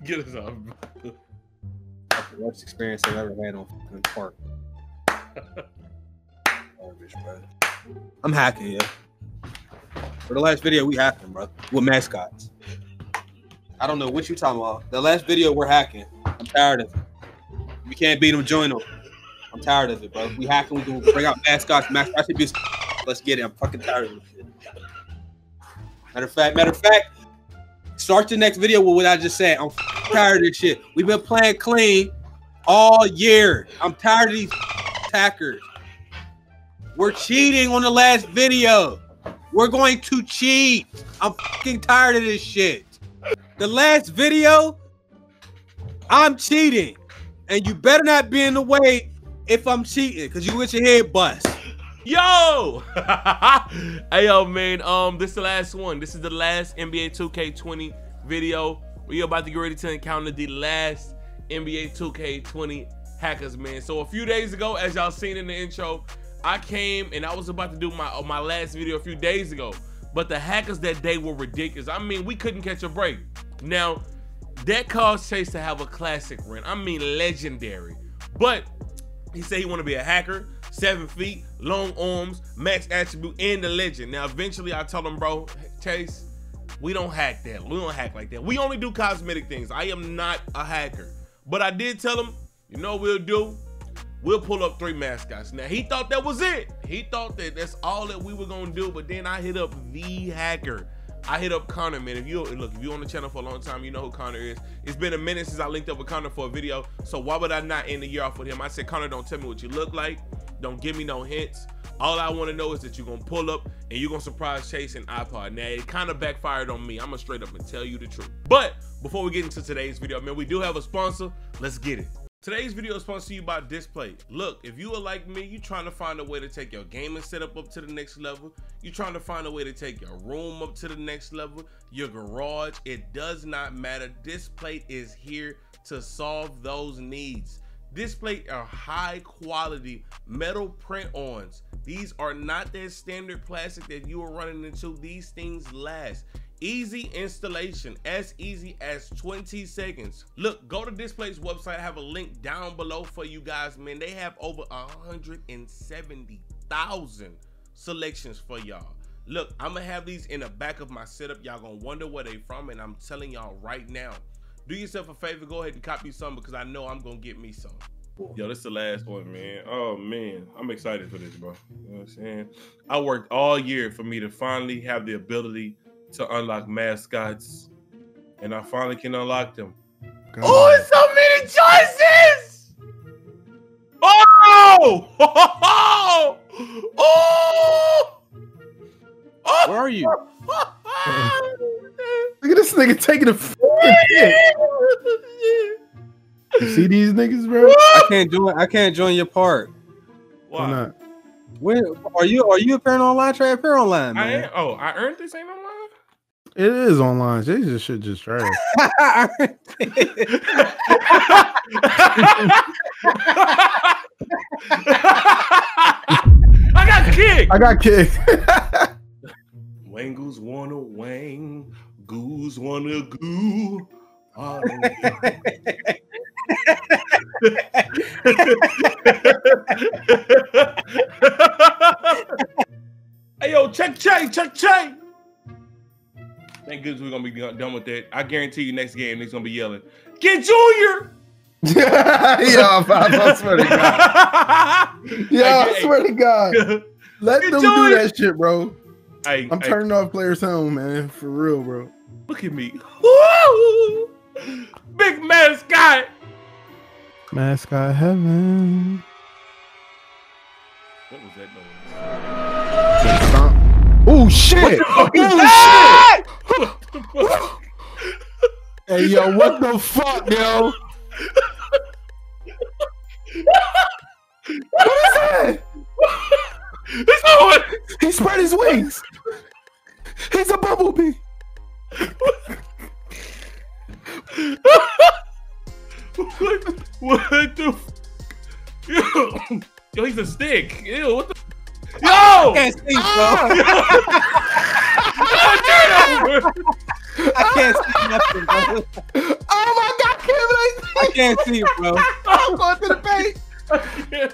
Get us. That's the worst experience I've ever had on fucking park. Garbage, bro. I'm hacking, yeah. For the last video, we hacking, bro. With mascots. I don't know what you talking about. The last video, we're hacking. I'm tired of it. We can't beat them, join them. I'm tired of it, bro. We hacking, we gonna bring out mascots. Mascots. Let's get it. I'm fucking tired of this shit. Matter of fact, matter of fact, start the next video with what I just said. I'm tired of this shit. We've been playing clean all year. I'm tired of these attackers. We're cheating on the last video. We're going to cheat. I'm fucking tired of this shit. The last video, I'm cheating. And you better not be in the way if I'm cheating, because you get your head bust. Yo! hey yo, man. Um, this is the last one. This is the last NBA 2K20 video. We about to get ready to encounter the last NBA 2K20 hackers, man. So a few days ago, as y'all seen in the intro, I came and I was about to do my uh, my last video a few days ago. But the hackers that day were ridiculous. I mean, we couldn't catch a break. Now, that caused Chase to have a classic run. I mean, legendary. But he said he want to be a hacker, seven feet, long arms, max attribute, and the legend. Now, eventually, I told him, bro, Chase, we don't hack that. We don't hack like that. We only do cosmetic things. I am not a hacker. But I did tell him, you know what we'll do? We'll pull up three mascots. Now, he thought that was it. He thought that that's all that we were going to do. But then I hit up the hacker. I hit up Connor, man. If you look, if you're on the channel for a long time, you know who Connor is. It's been a minute since I linked up with Connor for a video. So why would I not end the year off with him? I said, Connor, don't tell me what you look like. Don't give me no hints. All I want to know is that you're gonna pull up and you're gonna surprise Chase and iPod. Now it kind of backfired on me. I'm gonna straight up and tell you the truth. But before we get into today's video, man, we do have a sponsor. Let's get it. Today's video is sponsored to you by Displate. Look, if you are like me, you trying to find a way to take your gaming setup up to the next level. You trying to find a way to take your room up to the next level, your garage. It does not matter. Displate is here to solve those needs. Displate are high quality metal print-ons. These are not that standard plastic that you are running into. These things last. Easy installation, as easy as 20 seconds. Look, go to Displate's website. I have a link down below for you guys, man. They have over 170,000 selections for y'all. Look, I'm gonna have these in the back of my setup. Y'all gonna wonder where they from, and I'm telling y'all right now. Do yourself a favor, go ahead and copy some because I know I'm gonna get me some. Yo, this is the last one, man. Oh man, I'm excited for this, bro. You know what I'm saying? I worked all year for me to finally have the ability to unlock mascots, and I finally can unlock them. Oh, so many choices! Oh! Oh! Oh! Where are you? Look at this nigga taking a fucking pic. You see these niggas, bro? I can't join. I can't join your part. Why Why? not? Where are you? Are you appearing online? Try appear online, man. am, oh, I earned this ain't online. It is online. They just should just try it. I got kicked. I got kicked. Wangles wanna wang, goose wanna goo. Oh, hey yo, check check check check. Thank goodness we're gonna be done done with that. I guarantee you next game niggas gonna be yelling, get Junior. Yo, I, I swear to God. Yo, I Hey, swear to God. Let Get them Jordan. do that shit, bro. Hey, I'm hey, turning off players home, man. For real, bro. Look at me. Woo! Big mascot. Mascot heaven. What was that noise? Oh shit! fuck is Oh, What the fuck? shit! Hey yo, what the fuck, yo? what is that? It's on. He spread his wings. He's a bumblebee. What, what the? f- Yo, yo, he's a stick. Ew, what the? Yo! can't see, bro. Ah! Turn over. I can't see nothing, bro. Oh my can't see, bro. I'm going to the paint.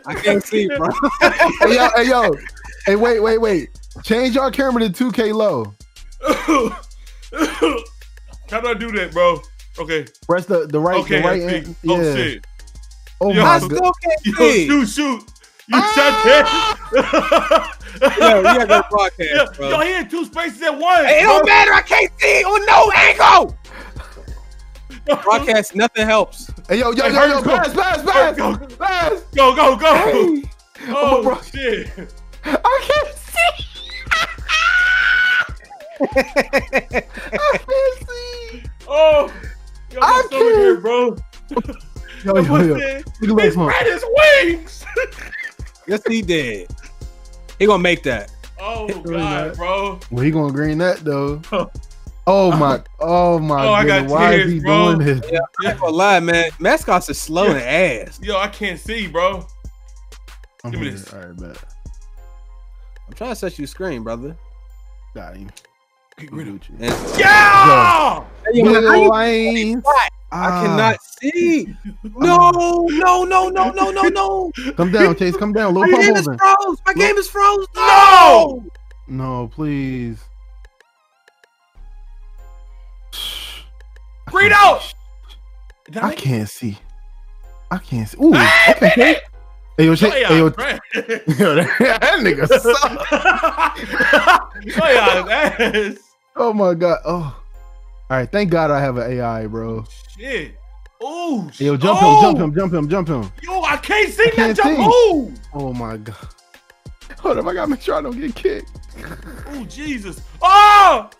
I can't see, bro. Hey yo, hey yo, hey wait, wait, wait. Change your camera to 2K low. How do I do that, bro? Okay. Press the the right, Okay. the right I end. Oh yeah. shit. Oh Yo, my I god. still can't Yo, see. shoot, shoot. You Ah! shot that. Yo, we gotta go broadcast, Yeah, bro. Yo, he had two spaces at once. Hey, it bro. don't matter. I can't see on no angle. Broadcast, nothing helps. Hey yo, yo, Hey, yo, yo, Hurts, go. pass, pass, pass, Go. pass. Go, go, go. Hey, Oh, bro. shit. I can't see. Oh, I can't see. Oh. Yo, I my stomach can't. hurt, bro. Yo, yo, What's yo. that? Look at He this one. spread his wings. Yes, he did. He gonna make that. Oh, Really God, not. bro. Well, he gonna green that though. Oh my, oh my Oh, I got goodness. Why is he bro. doing this? Yeah, I ain't gonna lie, man. Mascots is slow in the ass. Yo, I can't see, bro. I'm Give me here. this. All right, bet. I'm trying to set you screen, brother. Got him. Get rid of Gucci. And- Yeah! Hey, yo, man, how lanes. I Ah. cannot see. No, no, no, no, no, no, no. Come down, Chase. Come down. My game pump is froze. My game is froze. No! No, please. Green out! Did I can't see. I can't see. Ooh, okay. Hey, yo. Oh, Hey, yo, Brad. yo, that, that nigga suck. oh, yeah, ass. Oh my god. Oh. All right. Thank God I have an AI, bro. Shit. Ooh. Hey, yo, jump oh, him, jump him, jump him, jump him. Yo, I can't see I that can't jump. see. Ooh. Oh my god. Hold up, I gotta make sure I don't get kicked. Oh, Jesus. Oh!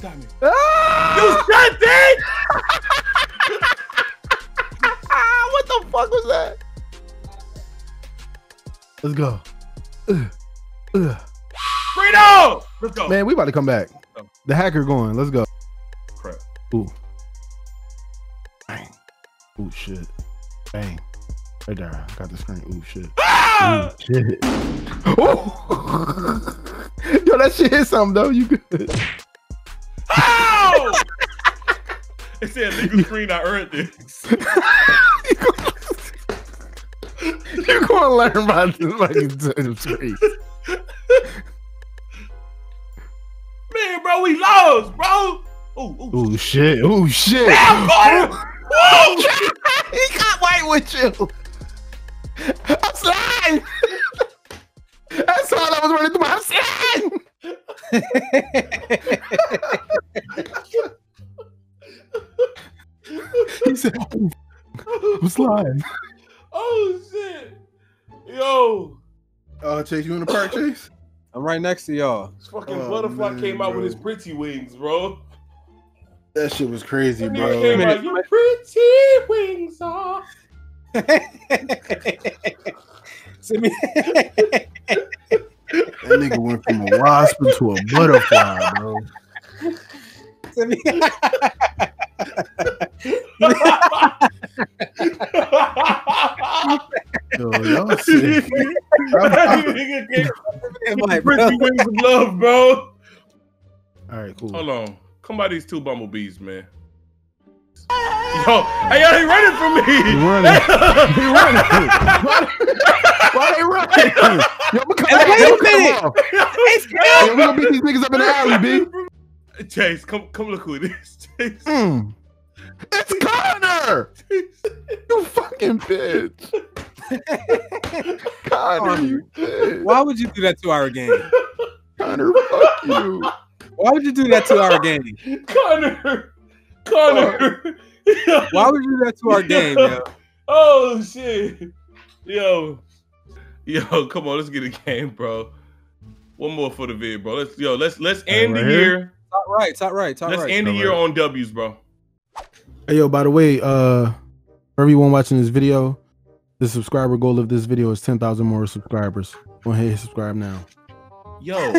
Got me. Ah! You shot that? what the fuck was that? Let's go. Ugh. Ugh. Green out! Let's go. Man, we about to come back. The hacker going. Let's go. Crap. Ooh. Bang. Ooh shit. Bang. Right there. I got the screen. Ooh shit. Ah! Ooh shit. Ooh. Yo, that shit hit something though. You good. Ow! it said legal screen, I earned this. Gonna learn about the fucking screen. Man, bro, we lost, bro. Ooh, ooh. Ooh shit. Ooh shit. Damn, Carter! Whoa! he got white with you. I'm sliding. That's all I was running through my I'm sliding. he said, "Ooh, I'm sliding. Oh shit. Yo. Oh, Chase, you in the park, Chase? I'm right next to y'all. This fucking Oh, butterfly man, came out with his pretty wings, bro. That shit was crazy, That bro. nigga came Man. out, your pretty wings are. Send me. That nigga went from a wasp to a butterfly, bro. Send me. Yo, y'all sick. Nigga came I'm with like, pretty bro. wings of love, bro. All right, cool. Hold on. Come by these two bumblebees, man. Yo, hey, yo, they running from me. He running. He running. Why, why they running? Yo, we come Hey, back. wait Yo, a come minute. on. Yo, we gonna beat these niggas up in the alley, B. Chase, come, come look who it is. Chase. Mm. It's Connor. You fucking bitch. Connor, you bitch. Why would you do that to our game? Connor, fuck you. Why would you do that to our game? Connor, Connor. Why would you do that to our game, yo? Oh shit, yo, yo, come on, let's get a game, bro. One more for the vid, bro. Let's yo, let's let's end right the here? Year. Top right, top right, top Let's right. end the year on W's, bro. Hey, yo, by the way, uh, for everyone watching this video, the subscriber goal of this video is 10,000 more subscribers. Go ahead and subscribe now. Yo.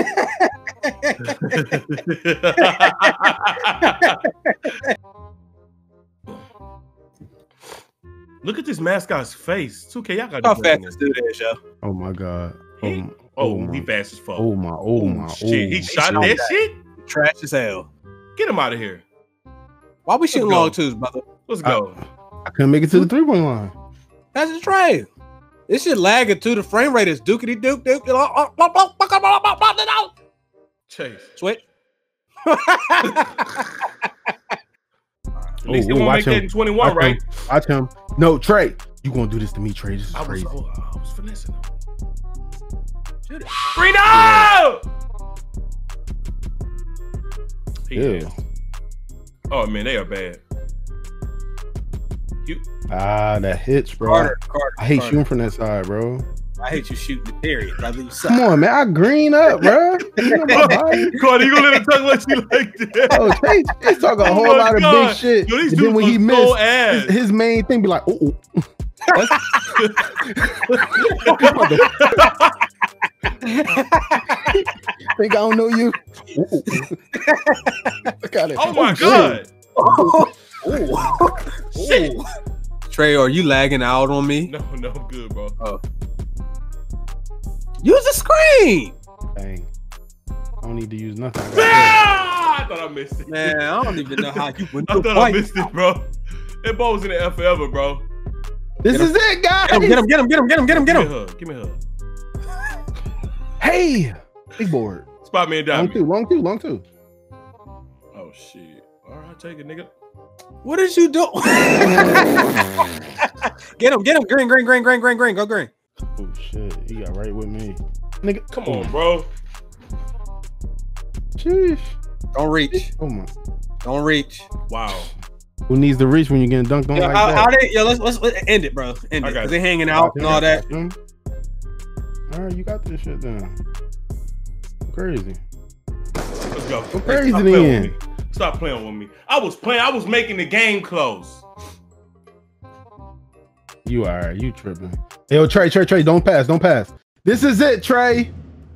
Look at this mascot's face. 2K, y'all got How fast this dude is, yo? Oh my god. Oh, He- my- Oh, my- he fast as fuck. Oh my, oh my, shit. He oh. shot shot that that. shit? Trash as hell. Get him out of here. Why we shooting long twos, brother? Let's go. I couldn't make it to the three point line. That's a Trey. This shit lagging too. The frame rate is dookity dook dook. Chase. Sweat. At least Ooh, they ooh, won't make watch that him. in 21, Watch right? him. Watch him. No, Trey, you gonna do this to me, Trey? This is I was, crazy. oh, I was finessing him. Green out! He Ew. Oh man, they are bad. You Ah, that hits, bro. Carter, Carter. I hate Carter. shooting from that side, bro. I hate you shooting the period, brother. You suck. Come on, man. I green up, bro. You know my body. Cardi, you gonna let him talk like you like that? Oh, Trey, Trey talk a Oh whole my lot of big shit. Yo, and then when he missed, so his, his main thing be like, ooh, ooh. Think I don't know you? Ooh, ooh. Look at it. Oh my shit. god! Shit. Trey, are you lagging out on me? No, no, I'm good, bro. Use the screen. Dang. I don't need to use nothing. I. Ah! I thought I missed it. Man, I don't even know how you went I to thought I missed it, bro. That ball was in the air forever, bro. This is it, guys. Get him, get him, get him, get him, get him, get him, get Give me a him. hug. Give me a hug. Hey, big board. Spot me and Long diamond. two, long two, long two. Oh shit. All right, take it, nigga. What did you do? get him, get him. Green, green, green, green, green, green. Go green. Oh shit, he got right with me, nigga. Come on, bro. Sheesh. Don't reach. Oh my. Don't reach. Wow. Who needs to reach when you're getting dunked on Yo, like how, that? how they, yo, let's, let's let's end it, bro. End I it. got Cause they hanging out and all that. Hmm? All right, you got this shit then. Crazy. Let's go. Go crazy Stop playing with me. Stop playing with me. I was playing. I was making the game close. You are you tripping? Hey, yo, Trey, Trey, Trey, don't pass, don't pass. This is it, Trey.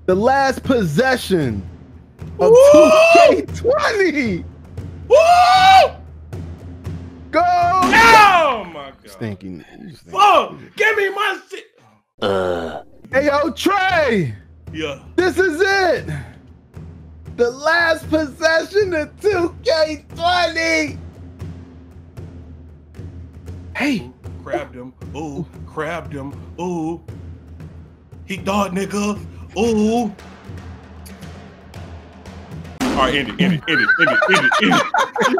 The last possession of Woo! 2K20. Woo! Go! Oh my god. Stinky. you. Fuck! Give me my shit. Uh, Hey, yo, Trey. Yeah. This is it. The last possession of 2K20. Hey, Grabbed him. Ooh. Grabbed him. Ooh. He thought, nigga. Ooh. All right, end it, end it, end it, end it,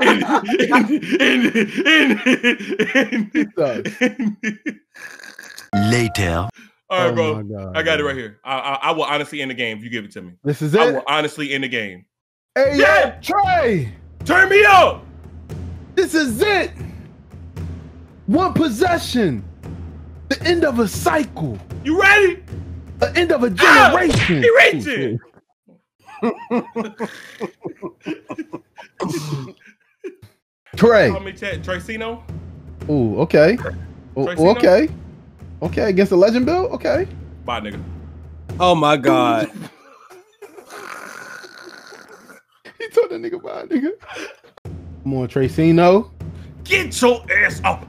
end it, end it, end it, end it, end it, end it. Later. All right, Oh bro. God, I got it right here. I, I, I will honestly end the game if you give it to me. this is it. I will honestly end the game. Hey, Yeah. Trey. Turn me up. This is it. One possession. The end of a cycle. You ready? The end of a Ah, generation. he reaching. Trey. Call me. Tracino. Ooh, okay. Tracino? okay. Okay, against the legend build? Okay. Bye, nigga. Oh my god. He told that nigga bye, nigga. Come on, Tracino. Get your ass up.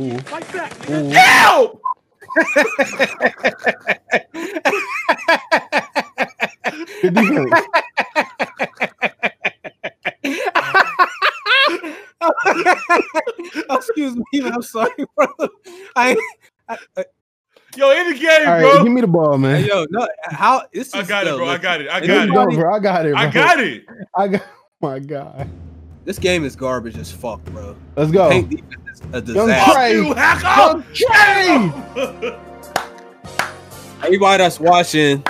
Ooh. Like that. Ooh. Help! Good defense. Excuse me, I'm sorry, bro. I, Yo, in the game, All right, bro. give me the ball, man. yo, no, how this is I got it, yo, bro. I got it. I got it. go, bro. I got it, bro. I got it. I got. My God. This game is garbage as fuck, bro. Let's go. Paint defense is a Young disaster. Trey. You hacker! Young Trey. Everybody that's watching,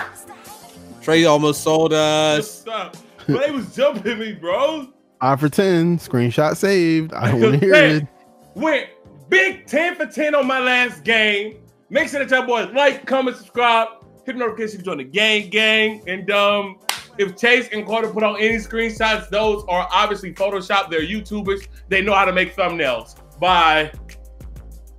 Trey almost sold us. Stop. But they was jumping me, bro. Five for ten. Screenshot saved. I don't want to hear Hey, it. Went big 10 for 10 on my last game. Make sure that y'all boys like, comment, subscribe, hit the notification to join the gang gang. And um, if Chase and Carter put on any screenshots, those are obviously Photoshop. They're YouTubers. They know how to make thumbnails. Bye.